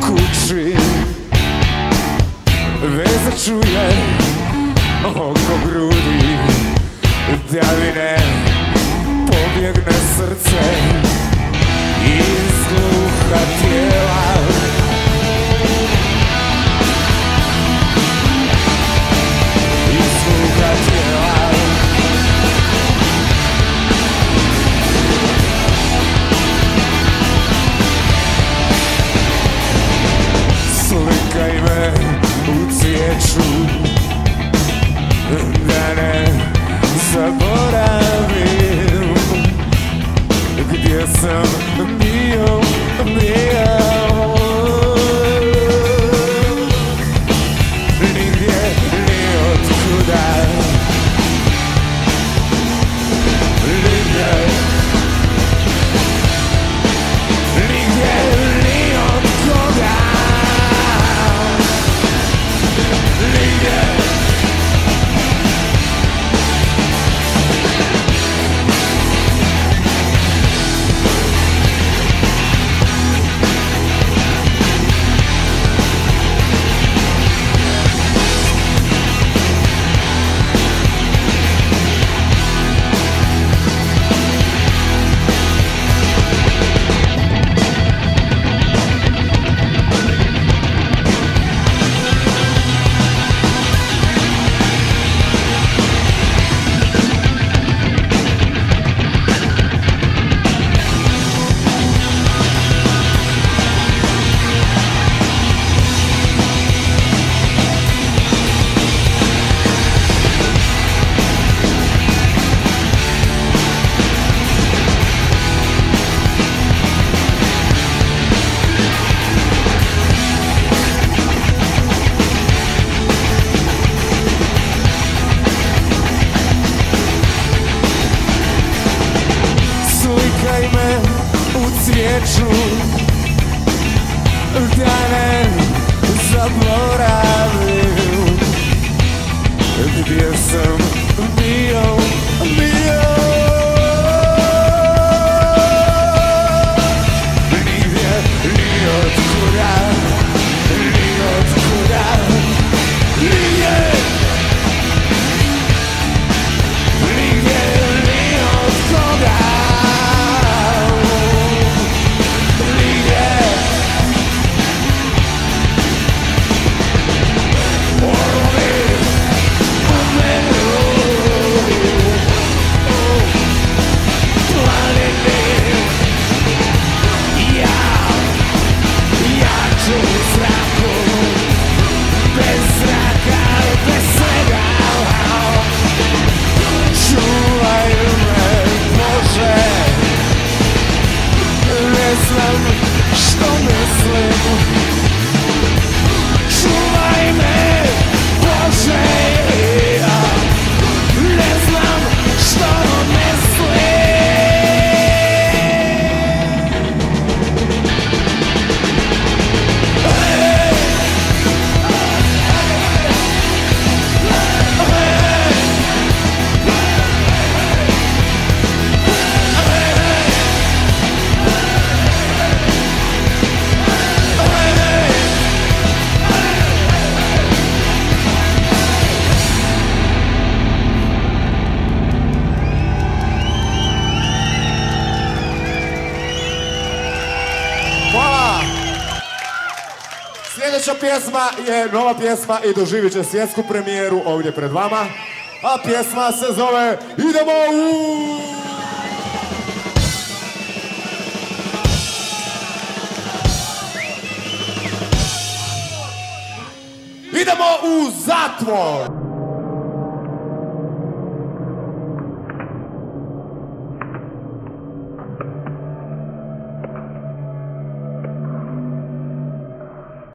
kući. Veze čuje oko grudi Da mi ne pobjegne srce Iz gluha tijela u cvijeću Da ne zaboravim Gdje sam Sljedeća pjesma je nova pjesma i doživit će svjetsku premijeru ovdje pred vama. A pjesma se zove Idemo u... Idemo u zatvor!